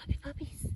puppy puppies.